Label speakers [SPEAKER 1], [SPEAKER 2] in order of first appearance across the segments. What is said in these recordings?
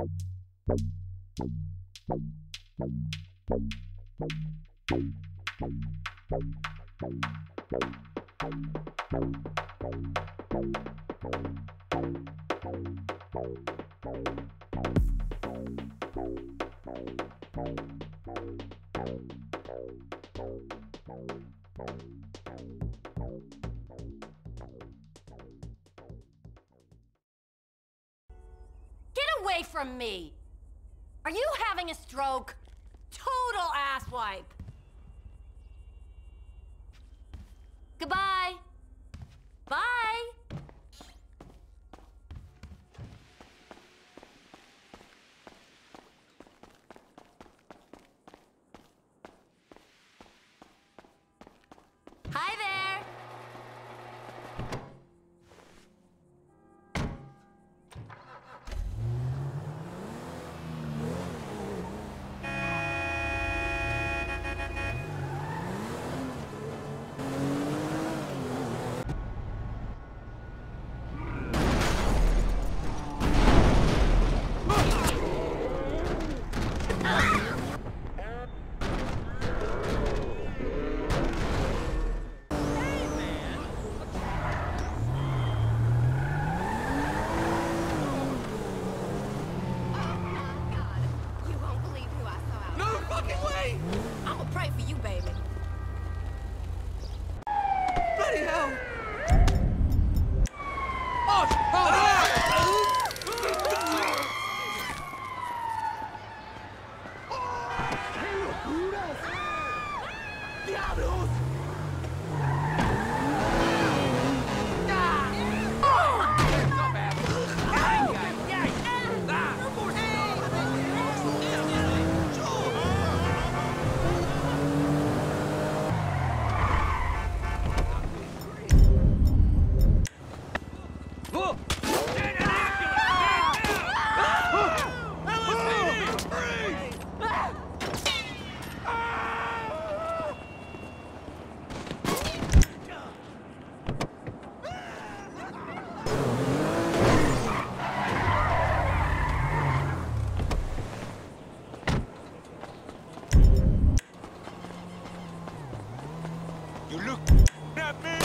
[SPEAKER 1] Get away from me! Are you having a stroke? Total asswipe! Goodbye!
[SPEAKER 2] You
[SPEAKER 3] look at me!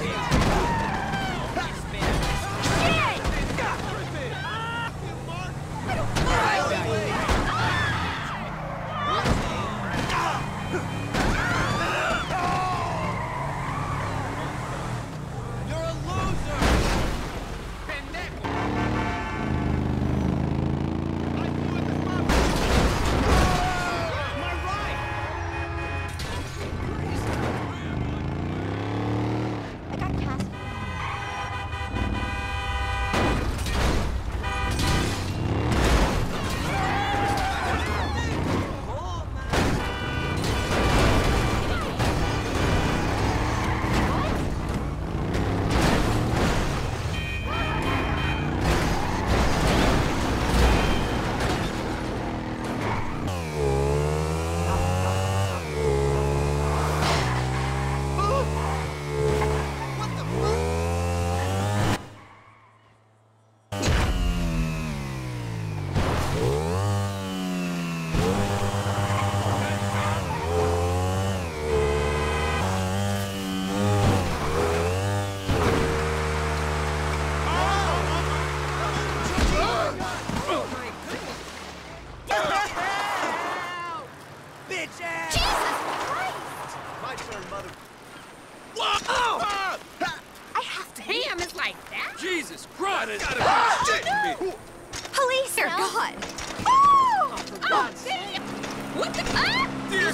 [SPEAKER 4] Hey.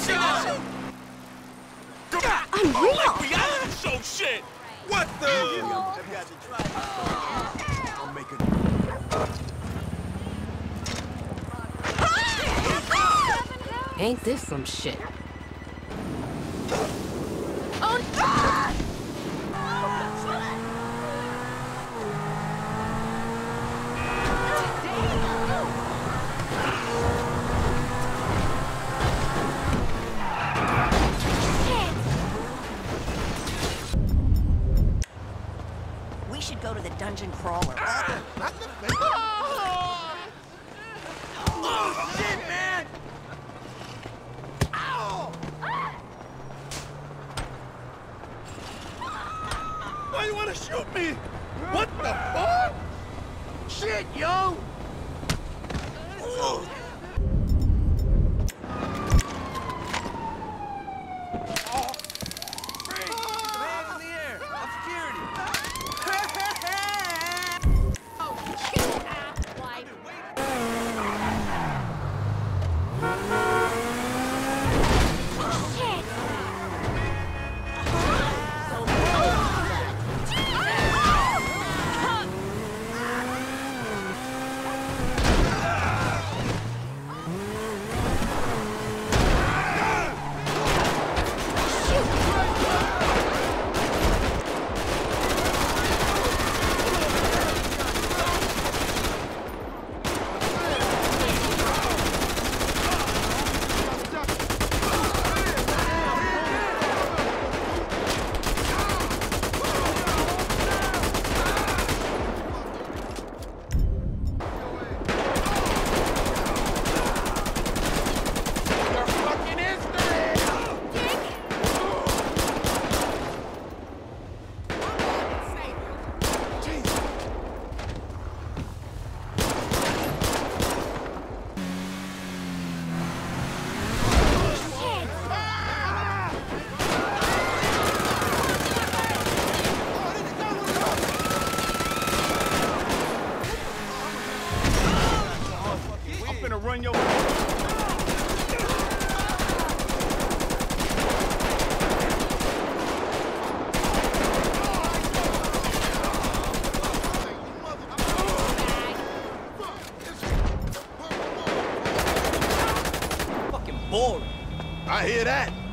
[SPEAKER 5] Unreal.
[SPEAKER 4] Oh, like reality show shit. What the?
[SPEAKER 6] I'll make it.
[SPEAKER 7] Ain't this some shit?
[SPEAKER 8] Oh, we should go to the dungeon crawler.
[SPEAKER 3] Oh, shit, man!
[SPEAKER 6] Why do you wanna shoot me? What the fuck? Shit, yo!
[SPEAKER 3] Freeze!
[SPEAKER 6] Hear that.